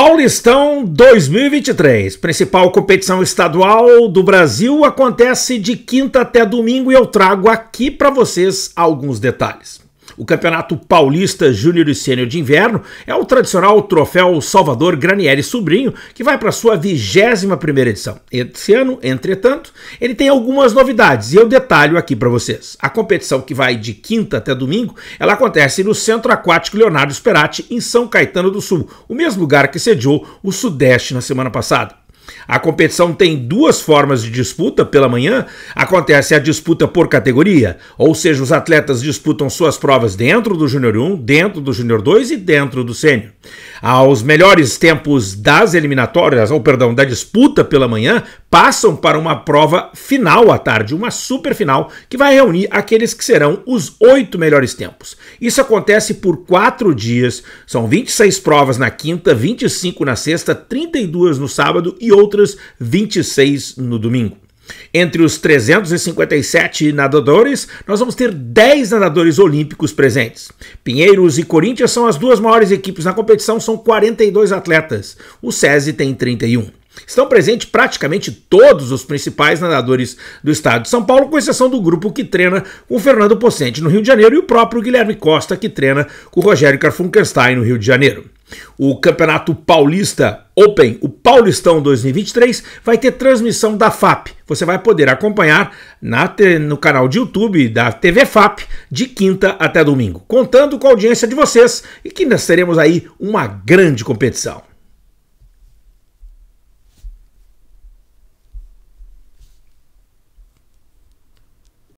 Paulistão 2023, principal competição estadual do Brasil, acontece de quinta até domingo e eu trago aqui para vocês alguns detalhes. O Campeonato Paulista Júnior e Sênior de Inverno é o tradicional troféu Salvador Granieri Sobrinho, que vai para sua 21 primeira edição. Esse ano, entretanto, ele tem algumas novidades e eu detalho aqui para vocês. A competição que vai de quinta até domingo, ela acontece no Centro Aquático Leonardo Sperati, em São Caetano do Sul, o mesmo lugar que sediou o Sudeste na semana passada. A competição tem duas formas de disputa pela manhã. Acontece a disputa por categoria, ou seja, os atletas disputam suas provas dentro do Júnior 1, dentro do Júnior 2 e dentro do Sênior. Aos melhores tempos das eliminatórias, ou perdão, da disputa pela manhã, passam para uma prova final à tarde, uma super final, que vai reunir aqueles que serão os oito melhores tempos. Isso acontece por quatro dias, são 26 provas na quinta, 25 na sexta, 32 no sábado e outras 26 no domingo. Entre os 357 nadadores, nós vamos ter 10 nadadores olímpicos presentes. Pinheiros e Corinthians são as duas maiores equipes na competição, são 42 atletas. O SESI tem 31. Estão presentes praticamente todos os principais nadadores do estado de São Paulo, com exceção do grupo que treina com o Fernando Pocente no Rio de Janeiro e o próprio Guilherme Costa, que treina com o Rogério Carfunkenstein no Rio de Janeiro. O Campeonato Paulista Open, o Paulistão 2023, vai ter transmissão da FAP. Você vai poder acompanhar na, no canal de YouTube da TV FAP de quinta até domingo, contando com a audiência de vocês e que nós teremos aí uma grande competição.